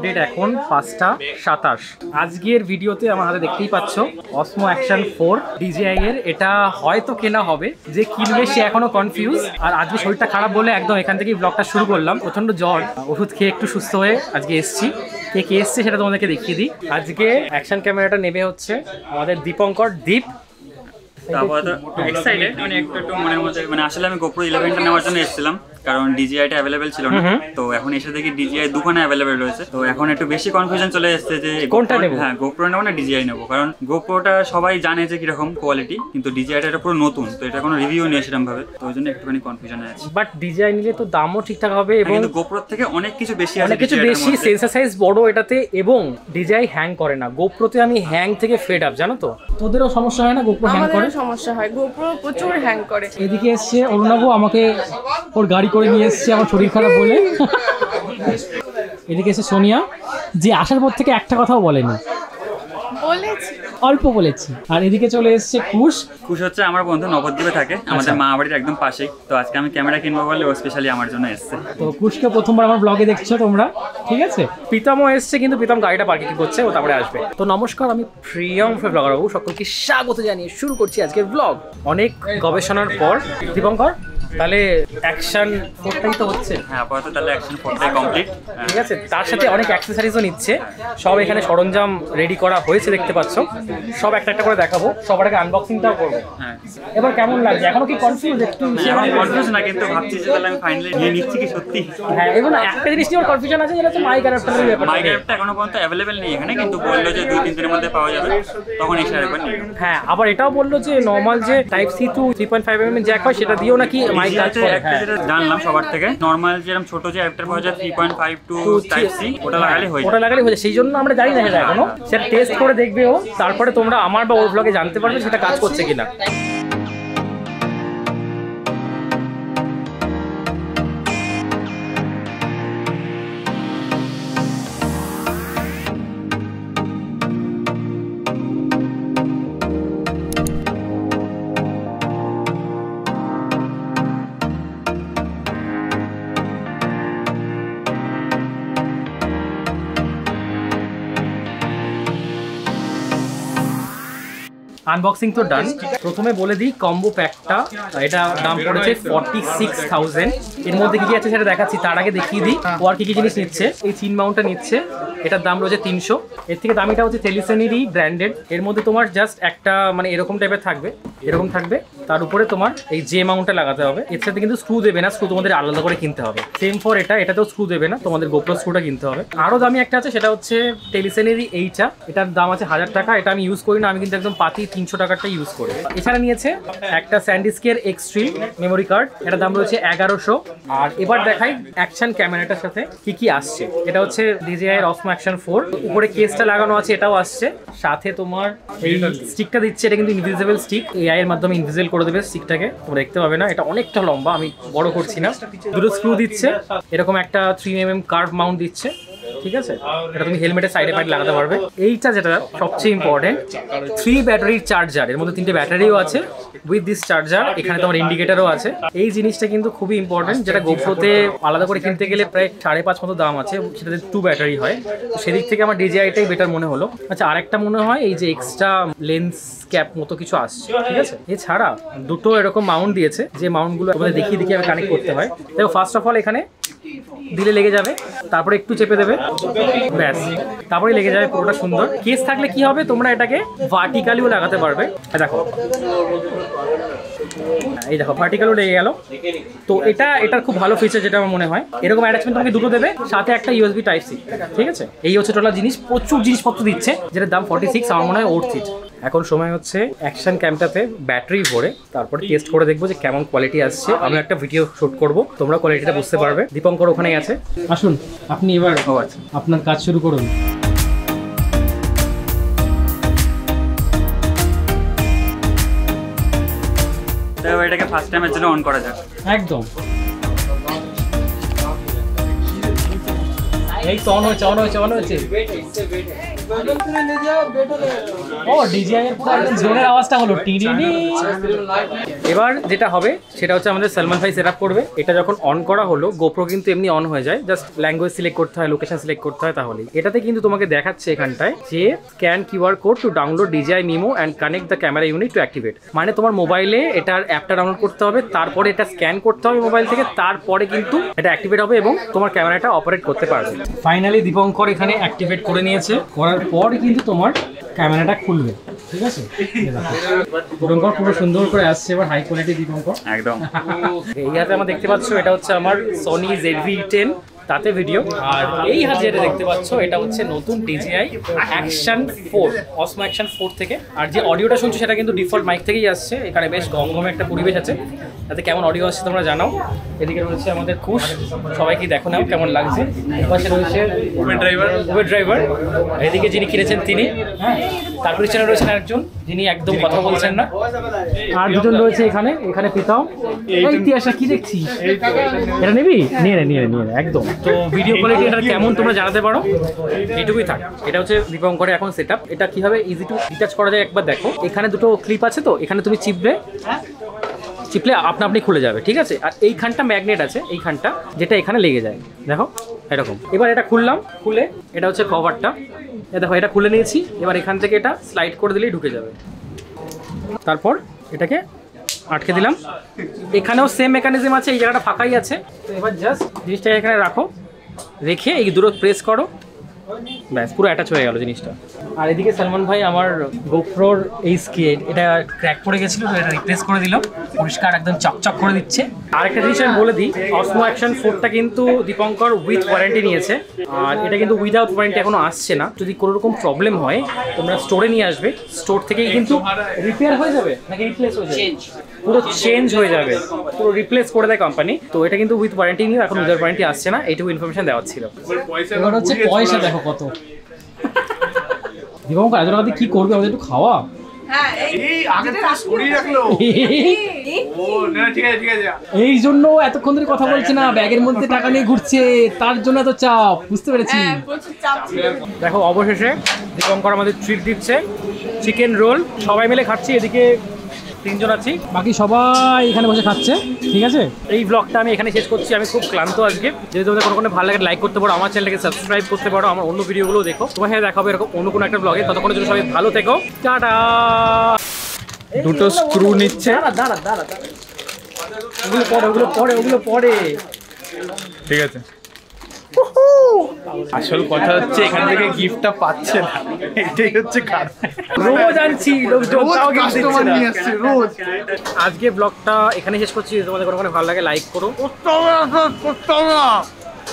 Update এখন পাঁচটা সাতাশ। আজকের ভিডিওতে আমার হাতে দেখতেই পাচ্ছ অসমো অ্যাকশন ফোর ডিজিআই এর। এটা হয়তো কেনা হবে যে কিনবে সে এখনও কনফিউজ আর আজকে শরীরটা খারাপ বলে একদম এখান থেকেই ব্লগটা শুরু করলাম। প্রচণ্ড জ্বর ওষুধ খেয়ে একটু সুস্থ হয়ে আজকে এসছি। কে কে এসছে সেটা তোমাদেরকে দেখিয়ে দিই। আজকে অ্যাকশন ক্যামেরাটা নেবে হচ্ছে আমাদের দীপঙ্কর দীপ। তারপরে তো এক্সাইটেড মানে একটু একটু মনের মধ্যে মানে আসলে আমি গোপ্রো ইলেভেনটা নেওয়ার জন্য এসেছিলাম। কারণ ডিজিআইটা অ্যাভেলেবেল ছিল না। তো এখন এসে দেখি ডিজিআই দুখানে অ্যাভেলেবেল রয়েছে। তো এখন একটু বেশি কনফিউশন চলে এসেছে যে কোনটা নেব? হ্যাঁ গোপ্রো নেব না ডিজিআই নেব? কারণ গোপ্রোটা সবাই জানে যে কীরকম কোয়ালিটি কিন্তু ডিজিআইটা এটা পুরো নতুন তো এটা কোনো রিভিউ নেই সেরকম ভাবে তো ওই জন্য একটুখানি কনফিউশনে আছে। বাট ডিজাইন নিলে তো দামও ঠিকঠাক হবে এবং কিন্তু গোপ্রোর থেকে অনেক কিছু বেশি আছে অনেক কিছু বেশি। সেন্সার সাইজ বড় এটাতে এবং ডিজাই হ্যাং করে না। গোপ্রোতে আমি হ্যাং থেকে ফেড আপ জানো তো? তোদেরও সমস্যা হয় না গোপ্রো হ্যাং করে? সমস্যা হয়। গোপ্রো প্রচুর হ্যাং করে। এদিকে এসছে অরুণাবু আমাকে ওর গাড়ি করে নিয়ে এসছে আমার শরীর খারাপ বলে। এদিকে এসে সোনিয়া যে আসার পর থেকে একটা কথাও বলেনি। বলেছি। অল্প বলেছি। আর এদিকে চলে এসছে কুশ। খুশ হচ্ছে আমার বন্ধু নবদ্বীপে থাকে আমাদের মা বাড়ির একদম পাশেই। তো আজকে আমি ক্যামেরা কিনবো বলে ও স্পেশালি আমার জন্য এসছে। তো কুশকে প্রথমবার আমার ব্লগে দেখছ তোমরা ঠিক আছে? প্রীতমও এসছে কিন্তু প্রীতম গাড়িটা পার্কিং করছে ও তারপরে আসবে। তো নমস্কার আমি প্রিয়ম ব্লগার বাবু সকলকে স্বাগত জানিয়ে শুরু করছি আজকের ব্লগ অনেক গবেষণার পর দীপঙ্কর তাহলে অ্যাকশন ফোরটাই তো হচ্ছে। হ্যাঁ আপাতত তাহলে অ্যাকশন ফোরটাই কমপ্লিট ঠিক আছে। তার সাথে অনেক অ্যাক্সেসরিজও নিচ্ছে। সব এখানে সরঞ্জাম রেডি করা হয়েছে দেখতে পাচ্ছ। সব একটা একটা করে দেখাবো। সবার আগে আনবক্সিংটাও করব। হ্যাঁ। এবার কেমন লাগছে? এখনও কি কনফিউজ একটু কনফিউজ না কিন্তু ভাবছি যে তাহলে আমি ফাইনালি নিয়ে নিচ্ছি কি সত্যি? হ্যাঁ এবং একটা জিনিস নিয়ে কনফিউশন আছে যেটা হচ্ছে মাই ক্যারেক্টারের ব্যাপার। মাই গ্যাপটা এখনও পর্যন্ত অ্যাভেলেবেল নেই এখানে কিন্তু বলল যে দুই তিন দিনের মধ্যে পাওয়া যাবে। তখন এসে হ্যাঁ আবার এটাও বলল যে নর্মাল যে type C to three point five M jack হয় সেটা দিয়েও নাকি মাইক কাজ করে একটা হ্যাঁ। যেটা জানলাম সবার থেকে। নর্মাল যেরকম ছোট যে অ্যাডাপ্টার পাওয়া যায় three point five to type C ওটা লাগালে হয়ে ওটা লাগালে হয়ে যায়। সেই জন্য আমরা জানি না সেটা এখনও। সেটা টেস্ট করে দেখবে ও তারপরে তোমরা আমার বা ওর ব্লগে জানতে পারবে সেটা কাজ করছে কিনা। আনবক্সিং তো ডান প্রথমে বলে দিই কম্বো প্যাকটা এটা দাম পড়েছে ফর্টি সিক্স থাউজেন্ড এর মধ্যে কি কি আছে সেটা দেখাচ্ছি, তার আগে দেখিয়ে দিই, ও আর কি কি জিনিস নিচ্ছে। এই চিন মাউন্টটা নিচ্ছে, এটার দাম রয়েছে তিনশো। এর থেকে দামিটা হচ্ছে টেলিসেনেরই ব্র্যান্ডেড এর মধ্যে তোমার জাস্ট একটা মানে এরকম টাইপের থাকবে। এরকম থাকবে। তার উপরে তোমার এই যে মাউন্টটা লাগাতে হবে এর সাথে কিন্তু স্ক্রু দেবে না স্ক্রু তোমাদের আলাদা করে কিনতে হবে। সেম ফর এটা এটাতেও স্ক্রু দেবে না তোমাদের গোপ্রো স্ক্রুটা কিনতে হবে। আরও দামি একটা আছে সেটা হচ্ছে টেলিসেনেরই এইটা। এটার দাম আছে হাজার টাকা এটা আমি ইউজ করি না আমি কিন্তু একদম পাতি তিনশো টাকারটা ইউজ করি। এছাড়া নিয়েছে একটা স্যান্ডিস্কের এক্সট্রিম মেমোরি কার্ড এটার দাম রয়েছে এগারোশো। আর এবার দেখাই অ্যাকশন ক্যামেরাটার সাথে কি কি আসছে। এটা হচ্ছে ডিজিআই এর অসমো অ্যাকশন ফোর উপরে কেসটা লাগানো আছে এটাও আসছে। সাথে তোমার এই স্টিকটা দিচ্ছে এটা কিন্তু ইনভিজিবল স্টিক এআই এর মাধ্যমে ইনভিজিবল করে দেবে স্টিকটাকে তোমরা দেখতে পাবে না, এটা অনেকটা লম্বা, আমি বড় করছি না। দুটো স্ক্রু দিচ্ছে, এরকম একটা three M M curve mount দিচ্ছে, ঠিক আছে? এটা তুমি হেলমেটের সাইডে পাইড লাগাতে পারবে। এইটা যেটা সবচেয়ে ইম্পর্টেন্ট থ্রি ব্যাটারির চার্জার এর মধ্যে তিনটে ব্যাটারিও আছে। উইথ দিস চার্জার এখানে তোমার ইন্ডিকেটারও আছে। এই জিনিসটা কিন্তু খুবই ইম্পর্টেন্ট যেটা গোপ্রোতে আলাদা করে কিনতে গেলে প্রায় সাড়ে পাঁচ মতো দাম আছে, সেটাতে টু ব্যাটারি হয়। সেদিক থেকে আমার ডিজিআইটাই বেটার মনে হলো। আচ্ছা আরেকটা মনে হয়, এই যে এক্সট্রা লেন্স ক্যাপ মতো কিছু আসছে, ঠিক আছে? এছাড়া দুটো এরকম মাউন্ট দিয়েছে, যে মাউন্টগুলো আমাদের দেখিয়ে দেখিয়ে আমি কানেক্ট করতে হয়। দেখো ফার্স্ট অফ অল এখানে দিলে লেগে যাবে, তারপরে একটু চেপে দেবে, ব্যাস। তারপরে লেগে যাবে, পুরোটা সুন্দর। কেস থাকলে কি হবে? তোমরা এটাকে ভার্টিক্যালিও লাগাতে পারবে। দেখো। এই দেখো ভার্টিক্যালও লেগে গেল। তো এটা, এটার খুব ভালো ফিচার যেটা আমার মনে হয়। এরকম অ্যাটাচমেন্ট তোমাকে দুটো দেবে, সাথে একটা ইউএসবি টাইপ সি ঠিক আছে? এই হচ্ছে টোটাল জিনিস। প্রচুর জিনিসপত্র দিচ্ছে, যেটার দাম ফর্টি সিক্স আমার মনে হয় ওর সিট এখন সময় হচ্ছে অ্যাকশন ক্যাম্পটাতে ব্যাটারি ভরে তারপরে টেস্ট করে দেখব যে কেমন কোয়ালিটি আসছে। আমি একটা ভিডিও শুট করব তোমরা কোয়ালিটিটা বুঝতে পারবে। দীপঙ্কর ওখানেই আছে। আসুন আপনি এবার আচ্ছা। আপনার কাজ শুরু করুন। তো এটাকে ফার্স্ট টাইমের জন্য অন করা যাক। একদম। এই তো অন হয়েছে অন হয়েছে অন হয়েছে। ও আওয়াজটা এবার যেটা হবে, সেটা হচ্ছে আমাদের সালমান ভাই সেট করবে। এটা যখন অন করা হলো গোপ্রো কিন্তু এমনি অন হয়ে যায়। জাস্ট ল্যাঙ্গুয়েজ সিলেক্ট করতে হয় লোকেশন সিলেক্ট করতে হয় তাহলে এটাতে কিন্তু তোমাকে দেখাচ্ছে এখানটায় যে scan QR code to download DJI Mimo and connect the camera unit to activate মানে তোমার মোবাইলে এটার অ্যাপটা ডাউনলোড করতে হবে, তারপরে এটা স্ক্যান করতে হবে মোবাইল থেকে, তারপরে কিন্তু এটা অ্যাক্টিভেট হবে এবং তোমার ক্যামেরাটা অপারেট করতে পারবে। ফাইনালি দীপঙ্কর এখানে অ্যাক্টিভেট করে নিয়েছে। করার পর কিন্তু তোমার ক্যামেরাটা খুলবে ঠিক আছে। দীপঙ্কর পুরো সুন্দর করে আসছে এবার হাই কোয়ালিটি দীপঙ্কর একদম। এই হাতে আমরা দেখতে পাচ্ছ এটা হচ্ছে আমার সনি জেডভি টেন তাতে ভিডিও আর এই হাতে যেটা দেখতে পাচ্ছ এটা হচ্ছে নতুন DJI action four Osmo action four থেকে। আর যে অডিওটা শুনছো সেটা কিন্তু ডিফল্ট মাইক থেকেই আসছে। এখানে বেশ গমগমে একটা পরিবেশ আছে। তাতে কেমন অডিও আসছে তোমরা জানাও। এদিকে রয়েছে আমাদের খুশ। সবাইকে দেখো নাও কেমন লাগছে। পাশে রয়েছে উবের ড্রাইভার উবের ড্রাইভার এদিকে যিনি কিনেছেন তিনি। হ্যাঁ। তার পিছনে রয়েছেন একজন যিনি একদম কথা বলছেন না। আর দুজন রয়েছে এখানে এখানে প্রীতম। এই ইতিহাসটা কি দেখছি এটা নিবি? নিয়ে নে নিয়ে নিয়ে একদম। তো ভিডিও কোয়ালিটি এটা কেমন তোমরা জানাতে পারো? এটুকুই থাক। এটা হচ্ছে দীপঙ্করের এখন সেট এটা কীভাবে ইজি টু রিচার্জ করা যায় একবার দেখো। এখানে দুটো ক্লিপ আছে তো এখানে তুমি চিপবে। চিপলে আপনা আপনি খুলে যাবে, ঠিক আছে? আর এইখানটা ম্যাগনেট আছে, এইখানটা, যেটা এখানে লেগে যায়। দেখো, এরকম। এবার এটা খুললাম, খুলে এটা হচ্ছে কভারটা দেখো, এটা খুলে নিয়েছি, এবার এখান থেকে এটা স্লাইড করে দিলেই ঢুকে যাবে। তারপর এটাকে আটকে দিলাম। এখানেও সেম মেকানিজম আছে, এই জায়গাটা ফাঁকাই আছে। তো এবার জাস্ট জিনিসটা এখানে রাখো, রেখে এই দুটো প্রেস করো। ব্যাস, পুরো অ্যাটাচ হয়ে গেল জিনিসটা। আর এদিকে সালমান ভাই আমার গোপ্রোর এই স্কেট এটা ক্র্যাক পড়ে গেছিল তো এটা রিপ্লেস করে দিল পরিষ্কার একদম চকচক করে দিচ্ছে। আর একটা জিনিস আমি বলে দিই অসমো অ্যাকশন ফোরটা কিন্তু দীপঙ্কর উইথ ওয়ারেন্টি নিয়েছে। আর এটা কিন্তু উইদাউট ওয়ারেন্টি এখনও আসছে না। যদি কোনো রকম প্রবলেম হয় তোমরা স্টোরে নিয়ে আসবে। স্টোর থেকেই কিন্তু রিপেয়ার হয়ে যাবে নাকি রিপ্লেস হয়ে যাবে? পুরো চেঞ্জ হয়ে যাবে। পুরো রিপ্লেস করে দেয় কোম্পানি তো এটা কিন্তু উইথ ওয়ারেন্টি নিয়ে এখন উইদাউট ওয়ারেন্টি আসছে না। এইটুকু ইনফরমেশন দেওয়া ছিল। এবার হচ্ছে পয়সা দেখো কত। দীপঙ্কর এত টাকা কি করবে? আমাদের একটু খাওয়া। হ্যাঁ এই জন্য এতক্ষণ ধরে কথা বলছে না ব্যাগের মধ্যে টাকা নিয়ে ঘুরছে তার জন্য এত চাপ বুঝতে পেরেছি। হ্যাঁ প্রচুর চাপ ছিল। দেখো অবশেষে দীপঙ্কর আমাদের ট্রিট দিচ্ছে। চিকেন রোল সবাই মিলে খাচ্ছি এদিকে তিনজন আছি। বাকি সবাই এখানে বসে খাচ্ছে ঠিক আছে? এই ব্লগটা আমি এখানে শেষ করছি আমি খুব ক্লান্ত আজকে। যদি তোমাদের কোনো কোনো ভালো লাগে লাইক করতে পারো আমার চ্যানেলকে সাবস্ক্রাইব করতে পারো আমার অন্য ভিডিওগুলো দেখো। তোমার সাথে দেখাবো এরকম অন্য কোনো একটা ব্লগে ততক্ষণের জন্য সবাই ভালো থেকো। টাটা! দুটো স্ক্রু নিচ্ছে। দাঁড়া দাঁড়া দাঁড়া। ওগুলো পরে ওগুলো পরে ওগুলো পরে ঠিক আছে। আসল কথা হচ্ছে এখান থেকে গিফটটা পাচ্ছে না। এটাই হচ্ছে কারণ। রোজ আনছি রোজ তাও gift দিচ্ছে কাস্টমার নিয়ে আসছে রোজ। আজকে ব্লগটা এখানে শেষ করছি। তোমাদের কোনো কোনো ভালো লাগে লাইক করো। করতে হবে করতে হবে না